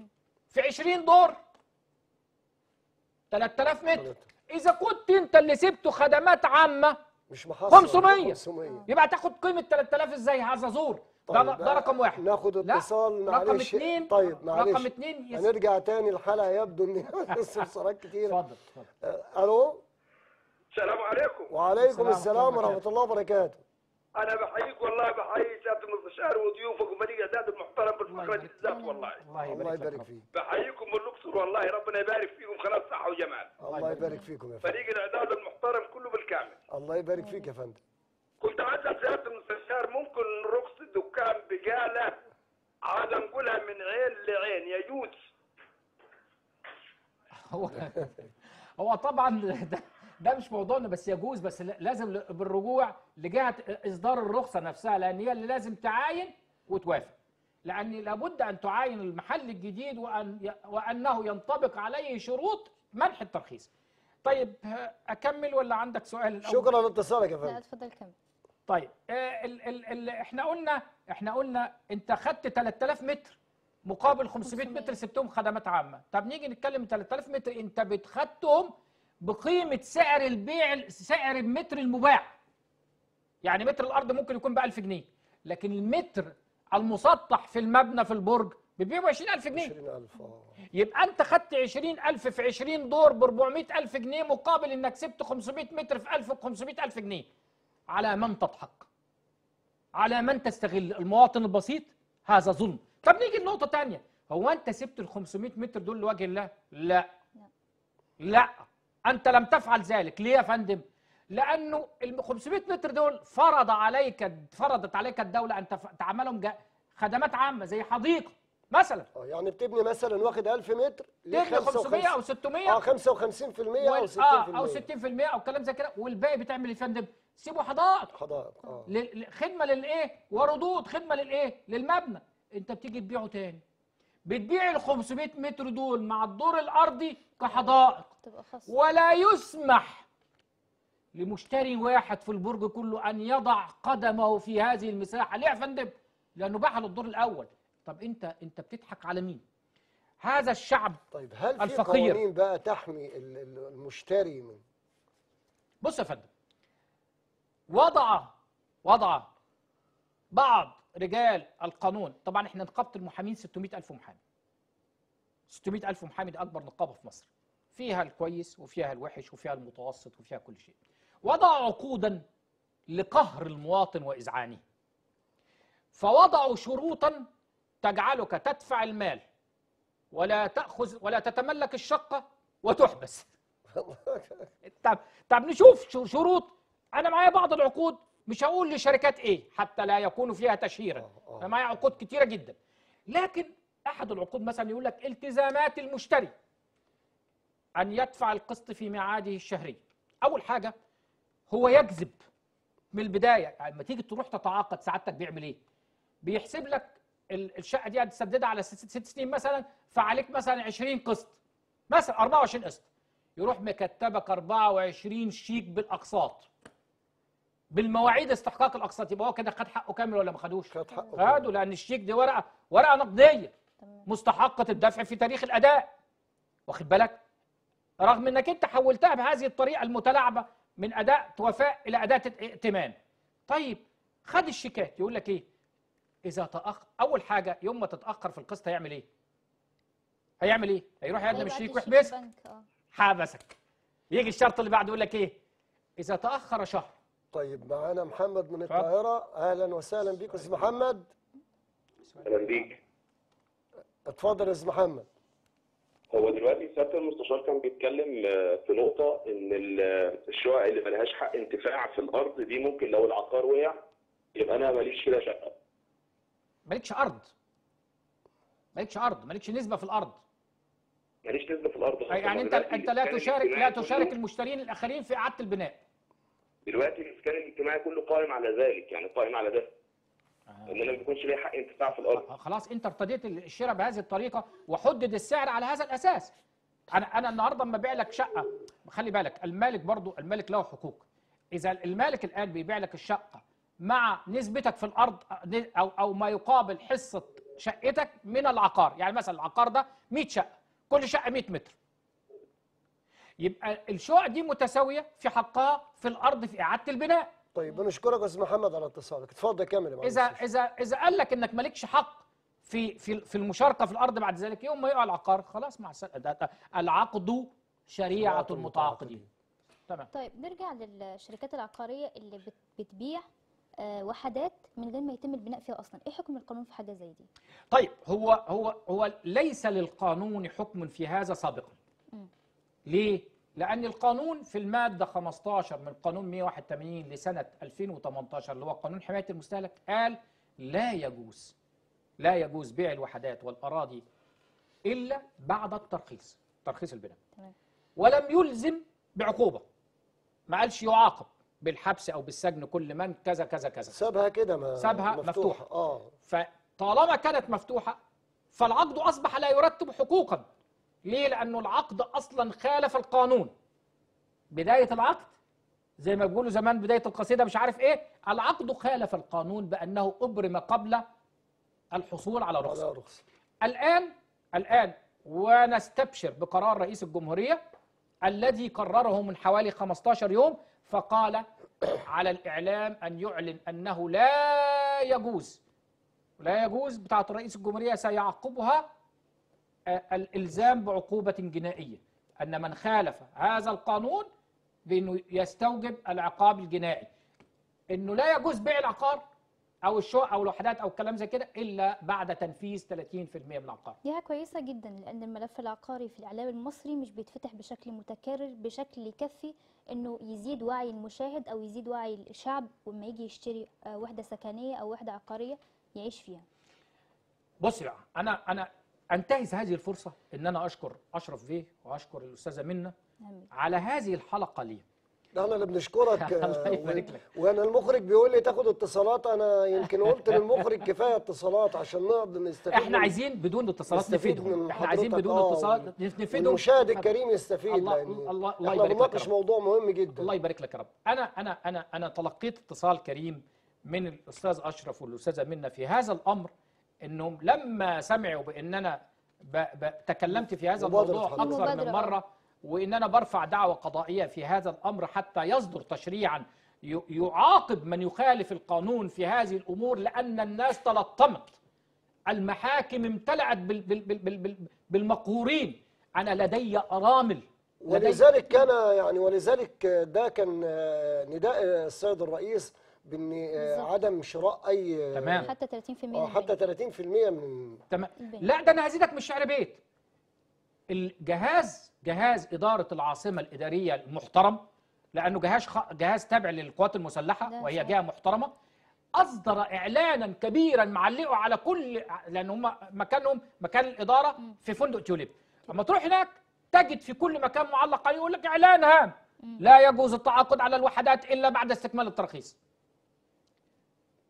في 20 دور. 3000 متر. إذا كنت أنت اللي سبته خدمات عامة مش محصل. 500. 500 يبقى تاخد قيمة 3000 إزاي هذا زور؟ ده, طيب، ده رقم واحد. ناخد اتصال رقم معلش. اتنين. طيب معلش. رقم اتنين يس... هنرجع تاني الحلقة يبدو إن استفسارات كتيرة. اتفضل اتفضل. آه، ألو؟ السلام عليكم. وعليكم السلام السلام ورحمة ورحمة الله وبركاته. أنا بحييك والله بحيي سيادة المستشار وضيوفك وفريق الاعداد المحترم بالفقره دي بالذات والله. الله الله يبارك فيك. بحييكم من الأقصر والله ربنا يبارك فيكم. خلاص صحة وجمال. الله يبارك فيكم يا فندم. فريق الأعداد المحترم كله بالكامل. الله يبارك فيك يا فندم. كنت عايز سيادة المستشار ممكن رخص الدكان بقالة عايز انقلها من عين لعين؟ يجوز. هو هو طبعا ده, ده مش موضوعنا بس يجوز بس لازم بالرجوع لجهة إصدار الرخصة نفسها لأن هي اللي لازم تعاين وتوافق لأن لابد أن تعاين المحل الجديد وأن ي- وأنه ينطبق عليه شروط منح الترخيص طيب أكمل ولا عندك سؤال الأول؟ شكرا لاتصالك يا لا فندم اتفضل كمل طيب آه، ال ال ال إحنا قلنا إحنا قلنا أنت خدت 3000 متر مقابل 500 500. متر سبتهم خدمات عامة طب نيجي نتكلم 3000 متر أنت بتخدتهم بقيمة سعر البيع سعر المتر المباع. يعني متر الأرض ممكن يكون ب 1000 جنيه لكن المتر المسطح في المبنى في البرج بتبيعه ب 20000 جنيه. 20000 آه. يبقى أنت خدت 20000 في 20 دور ب 400000 جنيه مقابل إنك سبت 500 متر في 1000 ب 500000 جنيه. على من تضحك؟ على من تستغل؟ المواطن البسيط؟ هذا ظلم. طب نيجي لنقطة تانية. هو أنت سبت ال 500 متر دول لوجه الله؟ لا. لا. أنت لم تفعل ذلك. ليه يا فندم؟ لأنه ال 500 متر دول فرض عليك فرضت عليك الدولة أن تف- تعملهم خدمات عامة زي حديقة مثلا. آه، يعني بتبني مثلا واخد 1000 متر ليه تبني 500 أو 600 آه 55% أو وال- 60% آه أو 60% أو كلام زي كده. والباقي بتعمل إيه يا فندم؟ سيبوا حدائق. حدائق آه. خدمة للإيه؟ وردود خدمة للإيه؟ للمبنى. أنت بتيجي تبيعه تاني. بتبيع ال 500 متر دول مع الدور الأرضي كحدائق. ولا يسمح لمشتري واحد في البرج كله أن يضع قدمه في هذه المساحة. ليه يا فندم؟ لأنه باعها للدور الأول. طب أنت أنت بتضحك على مين؟ هذا الشعب طيب هل في الفقير. قوانين بقى تحمي ال- ال- المشتري من بص يا فندم. وضع وضع بعض رجال القانون. طبعا إحنا نقابه المحامين 600 ألف محامي. 600 ألف محامي دي أكبر نقابة في مصر. فيها الكويس وفيها الوحش وفيها المتوسط وفيها كل شيء. وضعوا عقودا لقهر المواطن واذعانه فوضعوا شروطا تجعلك تدفع المال ولا تأخذ ولا تتملك الشقة وتحبس. طب طب نشوف شو- شروط. أنا معايا بعض العقود. مش هقول لشركات إيه حتى لا يكون فيها تشهيرا آه، آه. أنا معايا عقود كتيرة جدا. لكن أحد العقود مثلا يقول لك التزامات المشتري أن يدفع القسط في ميعاده الشهري. أول حاجة هو يجذب من البداية. يعني لما تيجي تروح تتعاقد سعادتك بيعمل إيه؟ بيحسب لك ال- الشقة دي هتسددها على ست, ست سنين مثلا فعليك مثلا 20 قسط. مثلا 24 قسط. يروح مكتبك 24 شيك بالأقساط. بالمواعيد استحقاق الاقساط يبقى هو كده خد حقه كامل ولا ما خدوش؟ خد حقه كامل. لأن الشيك دي ورقة ورقة نقدية تمام مستحقة الدفع في تاريخ الأداء واخد بالك؟ رغم إنك أنت حولتها بهذه الطريقة المتلاعبة من أداء وفاء إلى اداه ائتمان. طيب خد الشيكات يقول لك إيه؟ إذا تاخر أول حاجة يوم ما تتأخر في القسط هيعمل إيه؟ هيعمل إيه؟ هيروح يقدم الشيك ويحبسك آه حبسك يجي الشرط اللي بعده يقول لك إيه؟ إذا تأخر شهر طيب معانا محمد من اتفضل. القاهرة. أهلا وسهلا بيك أستاذ محمد. أهلا بيك. اتفضل يا أستاذ محمد. هو دلوقتي سيادة المستشار كان بيتكلم آه، في نقطة إن ال- الشقق اللي ملهاش حق انتفاع في الأرض دي ممكن لو العقار وقع يبقى أنا ماليش كده شقة. مالكش أرض. مالكش أرض. مالكش نسبة في الأرض. ماليش نسبة في الأرض. يعني أنت أنت لا تشارك لا تشارك المشترين الآخرين في إعادة البناء. دلوقتي الاسكان الاجتماعي كله قائم على ذلك يعني قائم على ده. إن أنا ما بيكونش ليا حق انتفاع في الأرض. خلاص أنت ارتضيت الشراء بهذه الطريقة وحدد السعر على هذا الأساس. أنا أنا النهارده اما أبيع لك شقة خلي بالك المالك برضو المالك له حقوق. إذا المالك الآن بيبيع لك الشقة مع نسبتك في الأرض أو أو ما يقابل حصة شقتك من العقار. يعني مثلا العقار ده 100 شقة كل شقة 100 متر. يبقى الشقق دي متساوية في حقها في الأرض في إعادة البناء. طيب بنشكرك يا أستاذ محمد على اتصالك. اتفضل كمل يا معلم إذا. إذا إذا قال لك إنك مالكش حق في في في المشاركة في الأرض بعد ذلك يوم ما يقع العقار خلاص مع السلامة. العقد شريعة المتعاقدين. تمام. طيب نرجع للشركات العقارية اللي بت- بتبيع آه، وحدات من غير ما يتم البناء فيها أصلا. إيه حكم القانون في حاجة زي دي؟ طيب هو هو هو ليس للقانون حكم في هذا سابقا. ليه؟ لأن القانون في المادة 15 من قانون 181 لسنة 2018 اللي هو قانون حماية المستهلك قال لا يجوز لا يجوز بيع الوحدات والأراضي إلا بعد الترخيص ترخيص البناء. تمام. ولم يلزم بعقوبة ما قالش يعاقب بالحبس أو بالسجن كل من كذا كذا كذا. سابها كده ما سابها مفتوحة. مفتوحة. آه. فطالما كانت مفتوحة فالعقد أصبح لا يرتب حقوقا. ليه؟ لأنه العقد أصلا خالف القانون. بداية العقد زي ما بيقولوا زمان بداية القصيدة مش عارف إيه العقد خالف القانون بأنه أبرم قبل الحصول على رخصة. الآن الآن ونستبشر بقرار رئيس الجمهورية الذي قرره من حوالي 15 يوم فقال على الإعلام أن يعلن أنه لا يجوز لا يجوز بتاعة رئيس الجمهورية سيعقبها الإلزام بعقوبة جنائية أن من خالف هذا القانون بأنه يستوجب العقاب الجنائي. أنه لا يجوز بيع العقار أو الشقق أو الوحدات أو كلام زي كده إلا بعد تنفيذ 30% من العقار. دي كويسة جدا لأن الملف العقاري في الإعلام المصري مش بيتفتح بشكل متكرر بشكل يكفي إنه يزيد وعي المشاهد أو يزيد وعي الشعب لما يجي يشتري آه، وحدة سكنية أو وحدة عقارية يعيش فيها. بص بقى أنا أنا أنتهز هذه الفرصة إن أنا أشكر أشرف بيه وأشكر الأستاذة منى. على هذه الحلقة لي. إحنا اللي بنشكرك الله آه، يبارك و- لك. وأنا المخرج بيقول لي تاخد اتصالات أنا يمكن قلت للمخرج كفاية اتصالات عشان نقدر نستفيد إحنا عايزين بدون اتصالات نفيدهم من إحنا عايزين بدون آه، اتصالات نفيدهم والمشاهد الكريم يستفيد الله- لأن الله- الله إحنا يبارك لك بنناقش. موضوع مهم جدا. الله يبارك لك يا رب. أنا أنا أنا أنا تلقيت اتصال كريم من الأستاذ أشرف والأستاذة منى في هذا الأمر. إنهم لما سمعوا بان أنا ب... ب... تكلمت في هذا الموضوع. أكثر من مبادرة، مرة وان أنا برفع دعوة قضائية في هذا الأمر حتى يصدر تشريعا ي... يعاقب من يخالف القانون في هذه الأمور لأن الناس تلطمت. المحاكم امتلأت بال... بال... بال... بال... بال... بالمقهورين. أنا لدي أرامل ولذلك كان يعني ولذلك ده كان آه، نداء آه، السيد الرئيس بإن آه،. عدم شراء أي تمام. حتى 30% من آه حتى البيع. 30% من تمام. لا ده أنا هزيدك من شعر بيت الجهاز جهاز إدارة العاصمة الإدارية المحترم لأنه جهاز خ... جهاز تابع للقوات المسلحة وهي. جهة محترمة أصدر إعلانا كبيرا معلقه على كل لأن هم مكانهم مكان الإدارة. في فندق تيوليب أما تروح هناك تجد في كل مكان معلق عليه يقول لك إعلان هام لا يجوز التعاقد على الوحدات إلا بعد استكمال الترخيص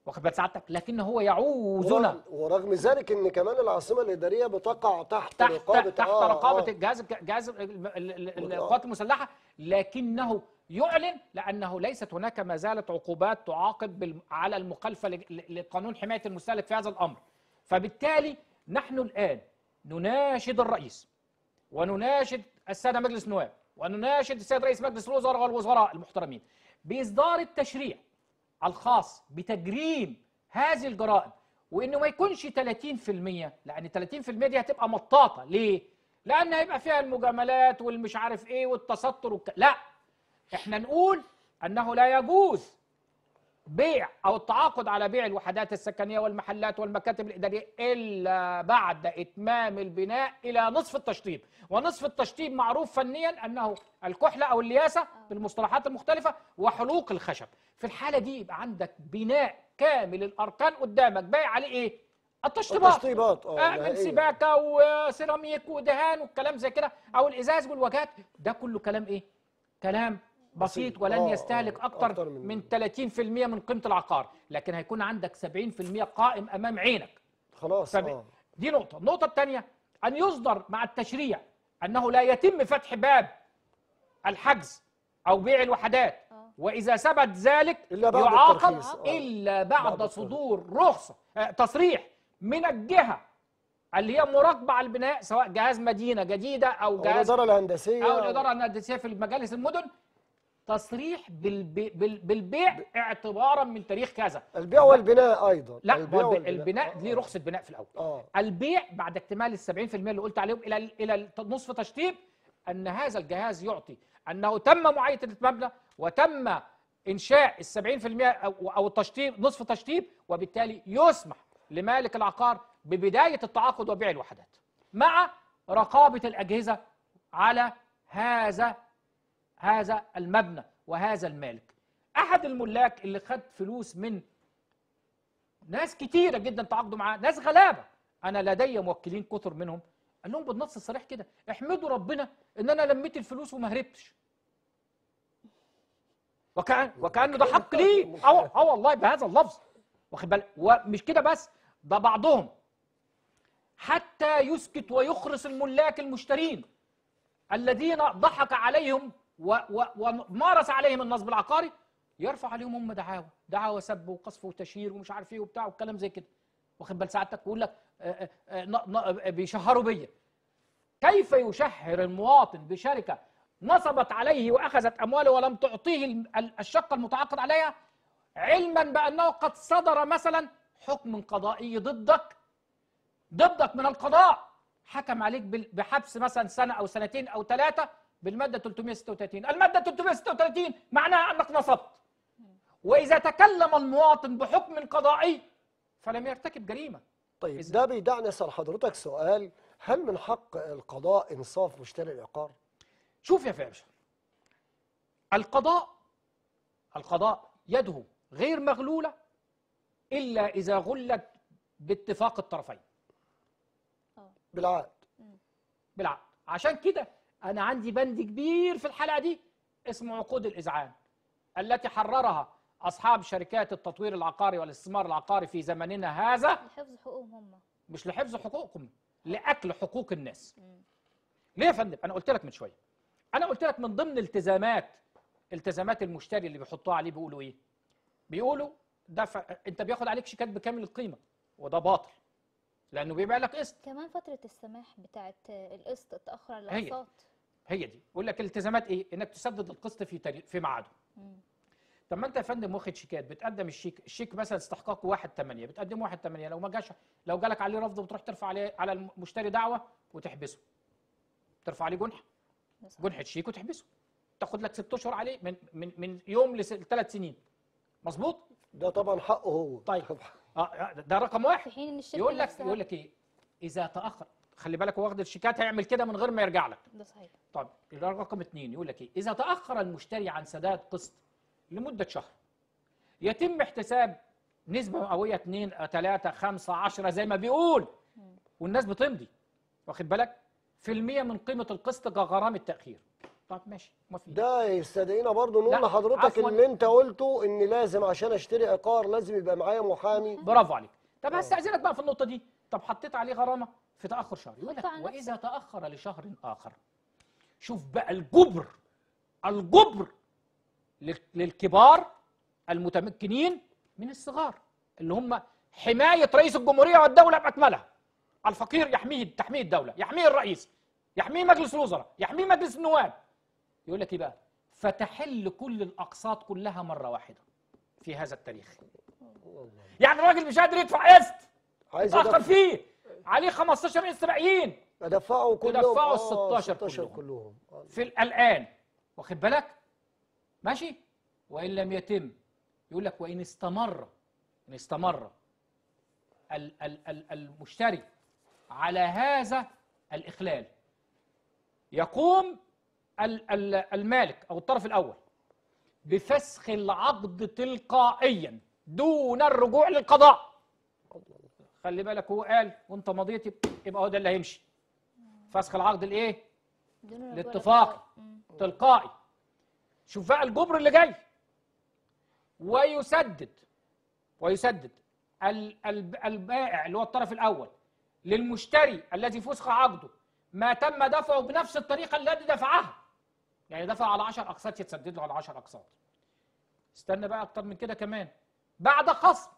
واخد بال سعادتك لكن هو يعوزنا ورغم- ذلك إن كمان العاصمة الإدارية بتقع تحت, تحت رقابه تحت آه، رقابة آه. الجهاز جهاز ال- ال- ال- آه. القوات المسلحة لكنه يعلن لأنه ليست هناك ما زالت عقوبات تعاقب على المخالفة لقانون حماية المستهلك في هذا الأمر فبالتالي نحن الآن نناشد الرئيس ونناشد السادة مجلس النواب ونناشد السيد رئيس مجلس الوزراء والوزراء المحترمين بإصدار التشريع الخاص بتجريم هذه الجرائم وإنه ما يكونش 30% لأن 30% دي هتبقى مطاطة. ليه؟ لأن هيبقى فيها المجاملات والمش عارف إيه والتستر والك... لا. إحنا نقول أنه لا يجوز بيع أو التعاقد على بيع الوحدات السكنية والمحلات والمكاتب الإدارية إلا بعد إتمام البناء إلى نصف التشطيب. ونصف التشطيب معروف فنيا أنه الكحله أو الياسة بالمصطلحات المختلفة وحلوق الخشب. في الحالة دي يبقى عندك بناء كامل الأركان قدامك. باقي عليه إيه؟ التشطيبات. التشطيبات آه آه من. سباكة وسيراميك ودهان والكلام زي كده أو الإزاز والواجهات. ده كله كلام إيه؟ كلام بسيط. ولن آه، يستهلك آه، أكتر أكتر من- من 30% من قيمة العقار لكن هيكون عندك 70% قائم أمام عينك. خلاص فب- آه. دي نقطة. النقطة الثانية أن يصدر مع التشريع أنه لا يتم فتح باب الحجز أو بيع الوحدات. آه. وإذا ثبت ذلك إلا بعد يعاقب. آه. إلا بعد بعد. صدور رخصة آه، تصريح من الجهة اللي هي مراقبة على البناء سواء جهاز مدينة جديدة أو أو جهاز الإدارة الهندسية أو الإدارة الهندسية في مجالس المدن تصريح بالبي بال- بالبيع اعتبارا من تاريخ كذا البيع والبناء أيضا لا البيع والبناء. البناء آه. ليه رخصة بناء في الأول آه البيع بعد اكتمال ال 70% اللي قلت عليهم إلى إلى نصف تشطيب أن هذا الجهاز يعطي أنه تم معاينة المبنى وتم إنشاء ال 70% أو أو التشطيب نصف تشطيب وبالتالي يسمح لمالك العقار ببداية التعاقد وبيع الوحدات مع رقابة الأجهزة على هذا هذا المبنى وهذا المالك. أحد الملاك اللي خد فلوس من ناس كتيرة جدا تعاقدوا معاه ناس غلابة. أنا لدي موكلين كتر منهم. قال لهم بالنص الصريح كده احمدوا ربنا إن أنا لميت الفلوس وما هربتش. وكان وكأنه ده حق لي آه آه والله بهذا اللفظ. واخد بالك ومش كده بس ده بعضهم. حتى يسكت ويخرس الملاك المشترين الذين ضحك عليهم ومارس عليهم النصب العقاري. يرفع عليهم هم دعاوى. دعاوى سب وقذف وتشهير ومش عارف إيه وبتاع والكلام زي كده. واخد بال؟ سعادتك بيقول لك آه، آه، ن- بيشهروا بيا. كيف يشهر المواطن بشركة نصبت عليه وأخذت أمواله ولم تعطيه ال- ال- الشقه المتعاقد عليها علما بأنه قد صدر مثلا حكم قضائي ضدك ضدك من القضاء. حكم عليك بحبس مثلا سنة أو سنتين أو ثلاثة بالمادة 336 المادة 336 معناها أنك نصبت. وإذا تكلم المواطن بحكم قضائي فلم يرتكب جريمة. طيب ده بيدعني أسأل حضرتك سؤال. هل من حق القضاء إنصاف مشتري العقار؟ شوف يا فارس. القضاء القضاء يده غير مغلولة إلا إذا غلت باتفاق الطرفين. بالعقد. بالعقد. عشان كده أنا عندي بند كبير في الحلقة دي اسمه عقود الإذعان التي حررها أصحاب شركات التطوير العقاري والاستثمار العقاري في زمننا هذا. لحفظ حقوقهم هم. مش لحفظ حقوقكم لأكل حقوق الناس. ليه يا فندم؟ أنا قلت لك من شوية. أنا قلت لك من ضمن التزامات التزامات المشتري اللي بيحطوها عليه بيقولوا إيه؟ بيقولوا دفع أنت بياخد عليك شيكات بكامل القيمة وده باطل لأنه بيبيع لك قسط. كمان فترة السماح بتاعت القسط تأخر هي. الأقساط. هي دي. يقول لك الالتزامات إيه؟ إنك تسدد القسط في تاريخ في ميعاده. طب ما أنت يا فندم واخد شيكات بتقدم الشيك الشيك مثلا استحقاقه 1 8 بتقدم 1 8 لو ما جاش لو جالك عليه رفض بتروح ترفع عليه على المشتري دعوة وتحبسه. ترفع عليه جنح ده صح. جنحه شيك وتحبسه. تاخد لك ست أشهر عليه من من من يوم لثلاث سنين. مظبوط؟ ده طبعا حقه هو. طيب. آه ده رقم واحد. في حين إن الشركة يقول لك نفسها- يقول لك إيه؟ إذا تأخر. خلي بالك هو واخد الشيكات هيعمل كده من غير ما يرجع لك. ده صحيح. طب رقم اثنين يقول لك إيه؟ إذا تأخر المشتري عن سداد قسط لمدة شهر يتم احتساب نسبة مئوية 2 3 5 10 زي ما بيقول. والناس بتمضي. واخد بالك؟ في المية من قيمة القسط كغرامة تأخير. طب ماشي ما في ده يستدعينا برضه نقول لحضرتك. اللي انت قلته ان لازم عشان اشتري عقار لازم يبقى معايا محامي. برافو عليك. طب آه. هستأذنك بقى في النقطة دي. طب حطيت عليه غرامة في تأخر شهر يقول لك وإذا تأخر لشهر آخر. شوف بقى الجبر الجبر لل- للكبار المتمكنين من الصغار اللي هم حماية رئيس الجمهورية والدولة بأكملها. الفقير يحميه تحميه الدولة يحميه الرئيس يحميه مجلس الوزراء يحميه مجلس النواب. يقول لك إيه بقى؟ فتحل كل الأقساط كلها مرة واحدة في هذا التاريخ. يعني الراجل مش قادر يدفع قسط عايز اتاخر أدفع- فيه عليه 15 قسط باقيين ادفعه كلهم. تدفعوا ال 16 16 كلهم. كلهم. في ال- الآن. واخد بالك؟ ماشي؟ وإن لم يتم يقول لك وإن استمر إن استمر ال ال ال المشتري على هذا الإخلال. يقوم ال ال المالك أو الطرف الأول بفسخ العقد تلقائيا دون الرجوع للقضاء. خلي بالك هو قال وانت مضيت يبقى- هو ده اللي هيمشي. فسخ العقد الايه الاتفاق. تلقائي. شوف بقى الجبر اللي جاي. ويسدد ويسدد ال- ال- البائع اللي هو الطرف الأول للمشتري الذي فسخ عقده ما تم دفعه بنفس الطريقة التي دفعها. يعني دفع على 10 أقساط يتسدد له على 10 أقساط. استنى بقى أكتر من كده كمان. بعد خصم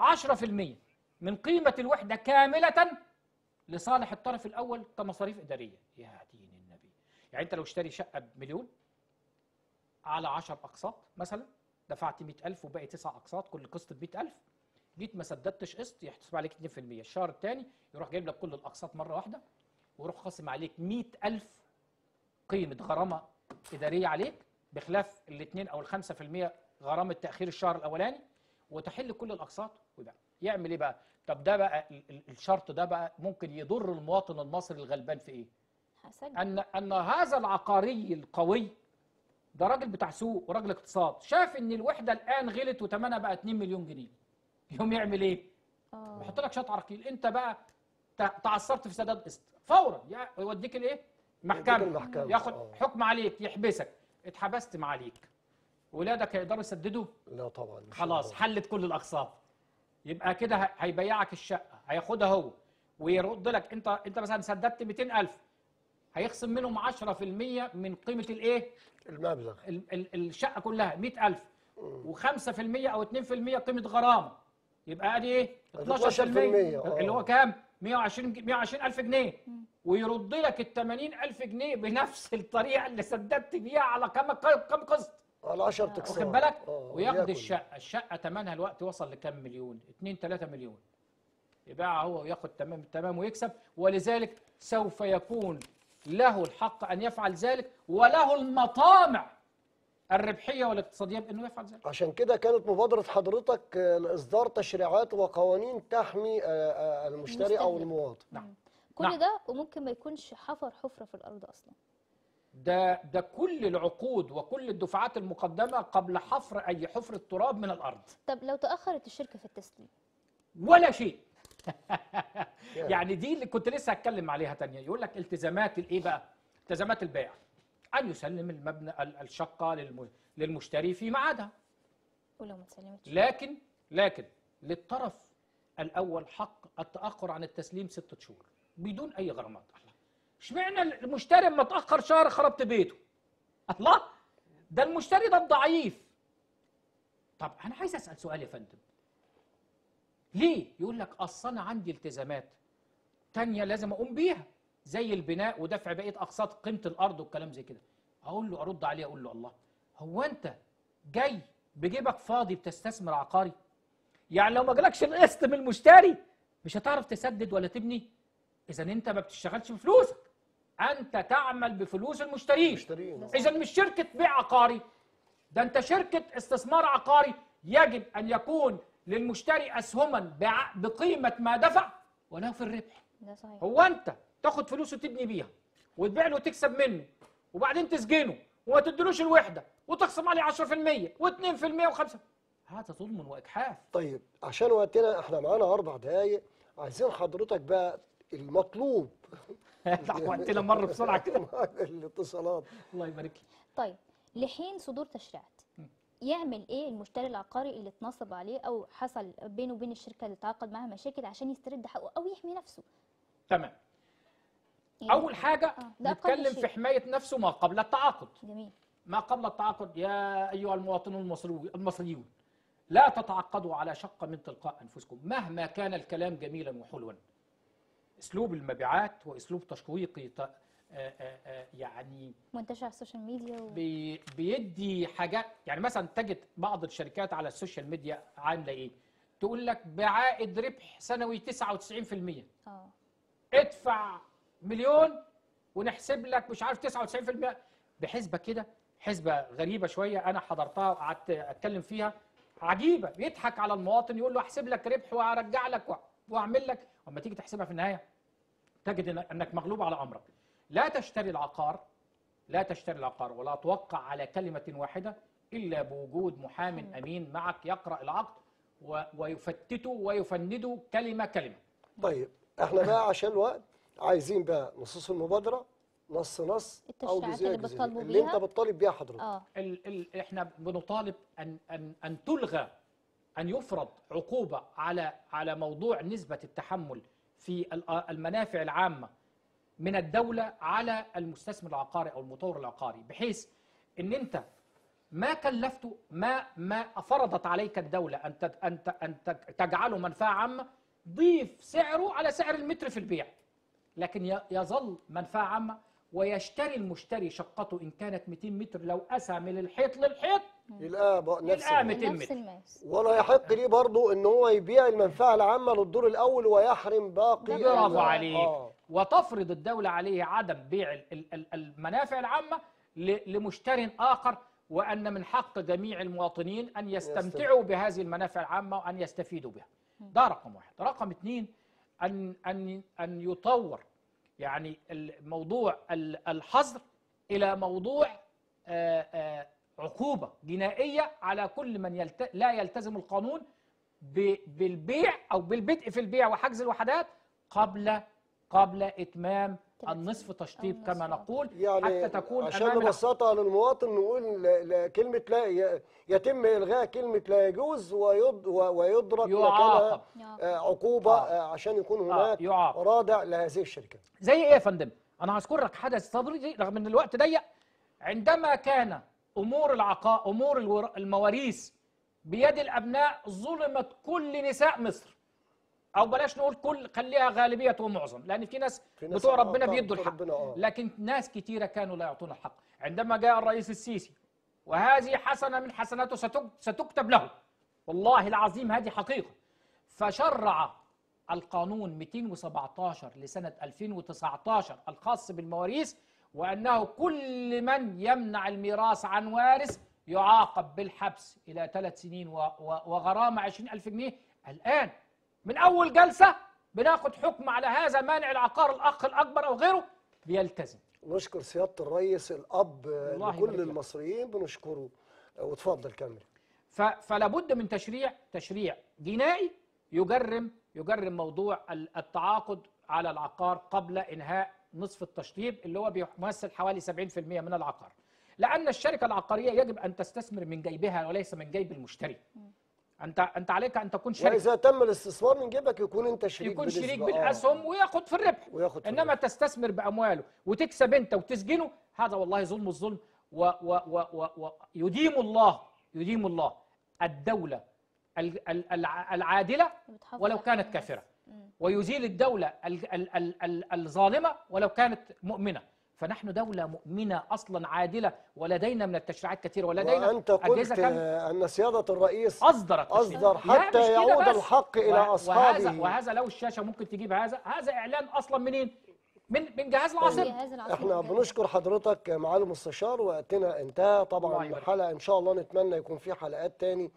10% من قيمة الوحدة كاملة لصالح الطرف الأول كمصاريف إدارية. يا دين النبي. يعني أنت لو اشتري شقة بمليون على 10 أقساط مثلا دفعت 100000 وباقي 9 أقساط كل قسط ب 100000 جيت ما سددتش قسط يحتسب عليك 2% الشهر الثاني يروح جايب لك كل الأقساط مرة واحدة ويروح خاصم عليك 100000 قيمة غرامة إدارية عليك بخلاف الاثنين أو ال 5% غرامة تأخير الشهر الأولاني وتحل كل الأقساط ويبقى يعمل إيه بقى؟ طب ده بقى ال- ال- الشرط ده بقى ممكن يضر المواطن المصري الغلبان في إيه؟ هسجل ان أن هذا العقاري القوي ده راجل بتاع سوق وراجل اقتصاد شاف إن الوحدة الآن غلت وثمنها بقى 2 مليون جنيه يقوم يعمل إيه؟ آه. بيحط لك شوية عراقيل أنت بقى تع- تعثرت في سداد قسط فورا يوديك الايه؟ محكمة. المحكمة، ياخد آه. حكم عليك يحبسك. اتحبست ما عليك. ولادك هيقدروا يسددوا؟ لا طبعا مش خلاص. حلت كل الأقساط. يبقى كده هيبيعك الشقة هياخدها هو. ويرد لك أنت أنت مثلا سددت 200000 هيخصم منهم 10% من قيمة الإيه؟ المبلغ. ال- ال- الشقة كلها 100000 و5% أو 2% قيمة غرامة. يبقى ادي إيه؟ 12% 12% آه. اللي هو كام؟ 120 ج- 120000 جنيه. ويرد لك ال 80000 جنيه بنفس الطريقة اللي سددت بيها على كم كم قسط. على 10 اقساط واخد بالك؟ آه، وياخد. الشقة. الشقة ثمنها الوقت وصل لكام مليون؟ 2 3 مليون. يباع هو وياخد تمام تمام ويكسب. ولذلك سوف يكون له الحق أن يفعل ذلك. وله المطامع الربحية والاقتصادية بأنه يفعل ذلك. عشان كده كانت مبادرة حضرتك لإصدار تشريعات وقوانين تحمي آه، آه، المشتري أو المستهلك. المواطن. نعم. كل نعم. ده وممكن ما يكونش حفر حفرة في الأرض أصلا. ده ده كل العقود وكل الدفعات المقدمة قبل حفر أي حفر التراب من الأرض. طب لو تأخرت الشركة في التسليم؟ ولا شيء. يعني دي اللي كنت لسه هتكلم عليها تانية. يقول لك التزامات الإيه بقى؟ التزامات البائع أن يسلم المبنى ال- الشقة للم- للمشتري في ميعادها. ولو ما تسلمتش لكن لكن للطرف الأول حق التأخر عن التسليم ستة شهور بدون أي غرامات. اشمعنى المشتري لما اتاخر شهر خربت بيته؟ الله! ده المشتري ده الضعيف طب أنا عايز أسأل سؤال يا فندم. ليه؟ يقول لك أصل أنا عندي التزامات تانية لازم أقوم بيها. زي البناء ودفع بقية أقساط قيمة الأرض والكلام زي كده. أقول له أرد عليه أقول له الله هو أنت جاي بجيبك فاضي بتستثمر عقاري؟ يعني لو ما جالكش القسط من المشتري مش هتعرف تسدد ولا تبني؟ إذا أنت ما بتشتغلش بفلوسك أنت تعمل بفلوس المشترين. مشترين إذا مش شركة بيع عقاري ده أنت شركة استثمار عقاري يجب أن يكون للمشتري أسهما بقيمة ما دفع وله في الربح. ده صحيح. هو أنت تاخد فلوسه تبني بيها وتبيع له وتكسب منه وبعدين تسجنه وما تديلوش الوحدة وتخصم عليه 10% و2% و5 هذا ظلم واجحاف طيب عشان وقتنا إحنا معانا أربع دقايق عايزين حضرتك بقى المطلوب. وقتنا مر بسرعة. كده الاتصالات. الله يبارك لك. طيب لحين صدور تشريعات يعمل إيه المشتري العقاري اللي اتنصب عليه أو حصل بينه وبين الشركة اللي تعاقد معاها مشاكل عشان يسترد حقه أو يحمي نفسه؟ تمام. أول حاجة آه، نتكلم شيء. في حماية نفسه ما قبل التعاقد. جميل. ما قبل التعاقد. يا أيها المواطنون المصريون المصريون لا تتعاقدوا على شقه من تلقاء أنفسكم. مهما كان الكلام جميلا وحلوا. أسلوب المبيعات وأسلوب تشويقي ت- آه، آه، آه، يعني منتشر على السوشيال ميديا و... بي بيدي حاجات يعني مثلا تجد بعض الشركات على السوشيال ميديا عاملة إيه؟ تقول لك بعائد ربح سنوي 99% آه. ادفع مليون ونحسب لك مش عارف 99% بحسبة كده حسبة غريبة شوية أنا حضرتها وقعدت أتكلم فيها. عجيبة بيضحك على المواطن يقول له أحسب لك ربح وأرجع لك وأعمل لك. واما تيجي تحسبها في النهاية تجد إن- إنك مغلوب على أمرك. لا تشتري العقار لا تشتري العقار ولا توقع على كلمة واحدة إلا بوجود محام أمين معك يقرأ العقد ويفتته ويفنده كلمة كلمة. طيب إحنا بقى عشان الوقت عايزين بقى نصوص المبادرة نص نص أو التشريعات جزئية اللي اللي أنت؟ بتطالب بيها حضرتك. آه. ال ال إحنا بنطالب أن أن أن تلغى أن يفرض عقوبة على على موضوع نسبة التحمل في ال- المنافع العامة من الدولة على المستثمر العقاري أو المطور العقاري بحيث إن أنت ما كلفته ما ما فرضت عليك الدولة أن أن ت- أن تج- تجعله منفعة عامة ضيف سعره على سعر المتر في البيع. لكن ي- يظل منفعة عامة ويشتري المشتري شقته إن كانت 200 متر لو قسى من الحيط للحيط يلقاه بقى نفس يلقاه الوقت. 200 نفس متر الماس ولا يحق ليه برضه إن هو يبيع المنفعة العامة للدور الأول ويحرم باقي برافو ال- عليك. آه. وتفرض الدولة عليه عدم بيع ال- ال- ال- المنافع العامة ل- لمشتر آخر وأن من حق جميع المواطنين أن يستمتعوا بهذه المنافع العامة وأن يستفيدوا بها. ده رقم واحد. رقم اثنين أن أن أن يطور يعني الموضوع ال- الحظر إلى موضوع عقوبة جنائية على كل من يلت... لا يلتزم القانون ب... بالبيع أو بالبدء في البيع وحجز الوحدات قبل قبل إتمام النصف تشطيب. كما نقول يعني حتى تكون عشان نبسطها للمواطن نقول ل- ل- كلمة لا يتم إلغاء كلمة لا يجوز ويض و- ويدرك يعاقب. مكانها آه، عقوبة آه. آه، عشان يكون آه، هناك يعاقب. رادع لهذه الشركة زي إيه يا فندم أنا هذكر لك حدث صبري رغم إن الوقت ضيق عندما كان أمور العقاء أمور الور- المواريث بيد الأبناء ظلمت كل نساء مصر أو بلاش نقول كل خليها غالبية ومعظم لأن في ناس في ناس بتوع ربنا بيدوا الحق. ربنا، آه. لكن ناس كتيرة كانوا لا يعطون الحق. عندما جاء الرئيس السيسي وهذه حسنة من حسناته ستك- ستكتب له. والله العظيم هذه حقيقة. فشرع القانون 217 لسنة 2019 الخاص بالمواريث وأنه كل من يمنع الميراث عن وارث يعاقب بالحبس إلى ثلاث سنين و- و- وغرامة 20 ألف جنيه. الآن من أول جلسة بناخد حكم على هذا مانع العقار الأخ الأكبر أو غيره بيلتزم. نشكر سيادة الرئيس الأب لكل. المصريين بنشكره. وتفضل كمل. فلا بد من تشريع تشريع جنائي يجرم يجرم موضوع ال- التعاقد على العقار قبل إنهاء نصف التشطيب اللي هو بيمثل حوالي 70% من العقار. لأن الشركة العقارية يجب أن تستثمر من جيبها وليس من جيب المشتري. انت أنت عليك أن تكون شركه وإذا تم الاستثمار من جيبك يكون أنت شريك يكون شريك آه. بالأسهم وياخد في الربح وياخد في إنما الربح. تستثمر بأمواله وتكسب أنت وتسجنه هذا والله ظلم الظلم و و و و و يديم الله يديم الله الدولة ال- ال- الع- العادلة ولو كانت. كافرة. ويزيل الدولة ال- ال- ال- ال- الظالمة ولو كانت مؤمنة فنحن دولة مؤمنة أصلا عادلة ولدينا من التشريعات كثيرة ولدينا وأنت قلت أن سيادة الرئيس أصدر التشريع. أصدر حتى يعود. الحق إلى أصحابه. وهذا وهذا لو الشاشة ممكن تجيب هذا هذا إعلان أصلا منين من من جهاز العاصمة جهاز العاصمة إحنا. بنشكر حضرتك معالي المستشار وقتنا انتهى طبعا. الحلقة إن شاء الله نتمنى يكون في حلقات تاني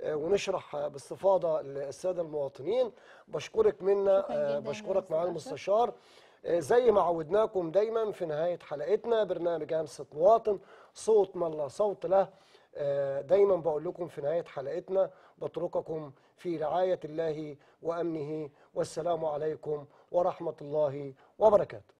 آه، ونشرح باستفاضة للسادة المواطنين بشكرك منا آه، بشكرك معالي المستشار زي ما عودناكم دايما في نهاية حلقتنا برنامج همسة مواطن. صوت من لا صوت له. آه، دايما بقول لكم في نهاية حلقتنا بترككم في رعاية الله وأمنه. والسلام عليكم ورحمة الله وبركاته.